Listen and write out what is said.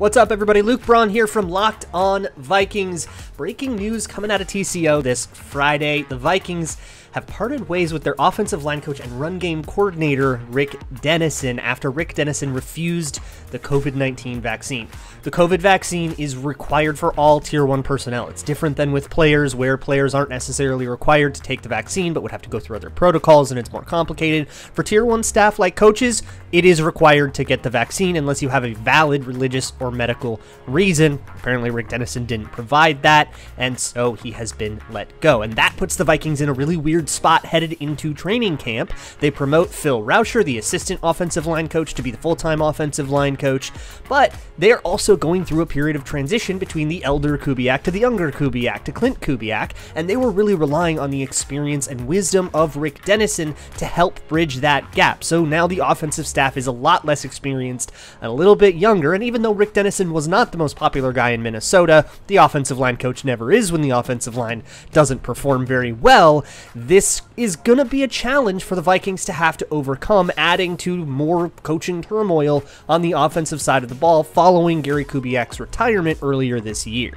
What's up, everybody? Luke Braun here from Locked On Vikings. Breaking news coming out of TCO this Friday. The Vikings have parted ways with their offensive line coach and run game coordinator, Rick Dennison, after Rick Dennison refused the COVID 19 vaccine. The COVID vaccine is required for all Tier 1 personnel. It's different than with players, where players aren't necessarily required to take the vaccine but would have to go through other protocols and it's more complicated. For Tier 1 staff like coaches, it is required to get the vaccine unless you have a valid religious or medical reason. Apparently, Rick Dennison didn't provide that, and so he has been let go. And that puts the Vikings in a really weird spot headed into training camp. They promote Phil Rauscher, the assistant offensive line coach, to be the full time offensive line coach, but they are also going through a period of transition between the elder Kubiak to the younger Kubiak to Klint Kubiak, and they were really relying on the experience and wisdom of Rick Dennison to help bridge that gap. So now the offensive staff is a lot less experienced and a little bit younger, and even though Rick Dennison was not the most popular guy in Minnesota, the offensive line coach never is when the offensive line doesn't perform very well. This is going to be a challenge for the Vikings to have to overcome, adding to more coaching turmoil on the offensive side of the ball following Gary Kubiak's retirement earlier this year.